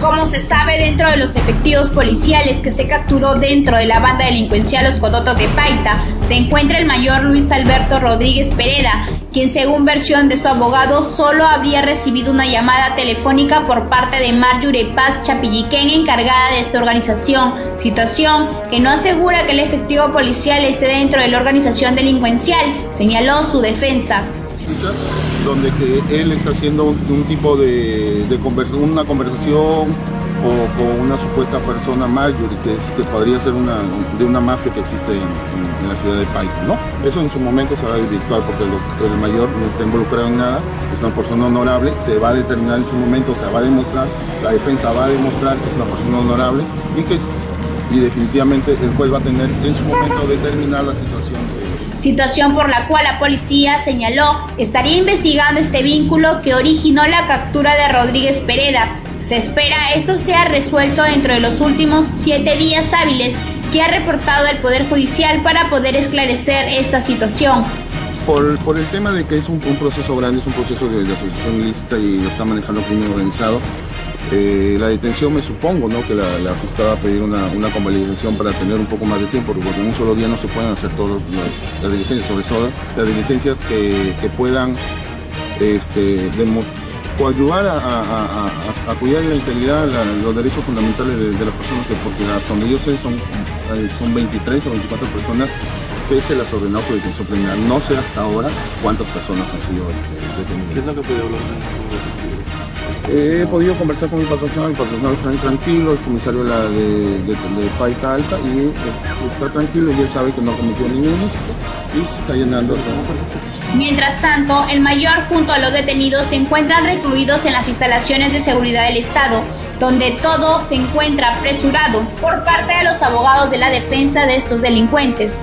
Como se sabe dentro de los efectivos policiales que se capturó dentro de la banda delincuencial Los Cototos de Paita, se encuentra el mayor Luis Alberto Rodríguez Pereda, quien según versión de su abogado solo habría recibido una llamada telefónica por parte de Marjorie Paz Chapilliquén encargada de esta organización, situación que no asegura que el efectivo policial esté dentro de la organización delincuencial, señaló su defensa donde él está haciendo un, tipo de, una conversación o con una supuesta persona mayor que, es, que podría ser una, de una mafia que existe en, la ciudad de Paito, ¿no? Eso en su momento se va a desvirtuar porque el, mayor no está involucrado en nada, es una persona honorable, se va a determinar en su momento, se va a demostrar, la defensa va a demostrar que es una persona honorable y que y definitivamente el juez va a tener en su momento determinar la situación de situación por la cual la policía señaló estaría investigando este vínculo que originó la captura de Rodríguez Pereda. Se espera esto sea resuelto dentro de los últimos siete días hábiles que ha reportado el Poder Judicial para poder esclarecer esta situación. Por, el tema de que es un, proceso grande, es un proceso de, de asociación ilícita y lo está manejando el crimen organizado, eh, la detención me supongo ¿no? que la, la va a pedir una, una, convalidación para tener un poco más de tiempo, porque en un solo día no se pueden hacer todas las diligencias, sobre todo las diligencias que, puedan este, ayudar a, cuidar la integridad, los derechos fundamentales de, las personas, que, porque hasta donde yo sé son, eh, son 23 o 24 personas que se las ordenó su detención preliminar. No sé hasta ahora cuántas personas han sido este, detenidas. ¿Qué es lo que puede hablar? He podido conversar con mi patrocinador, mi patrocinador está tranquilo, es comisario de, la, de, Paita Alta y está tranquilo y él sabe que no cometió ningún ilícito y se está llenando Mientras tanto, el mayor junto a los detenidos se encuentran recluidos en las instalaciones de seguridad del Estado, donde todo se encuentra apresurado por parte de los abogados de la defensa de estos delincuentes.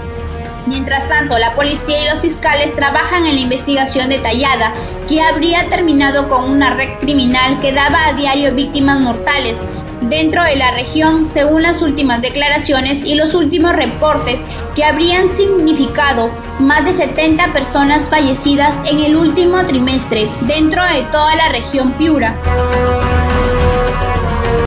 Mientras tanto, la policía y los fiscales trabajan en la investigación detallada que habría terminado con una red criminal que daba a diario víctimas mortales dentro de la región según las últimas declaraciones y los últimos reportes que habrían significado más de 70 personas fallecidas en el último trimestre dentro de toda la región Piura.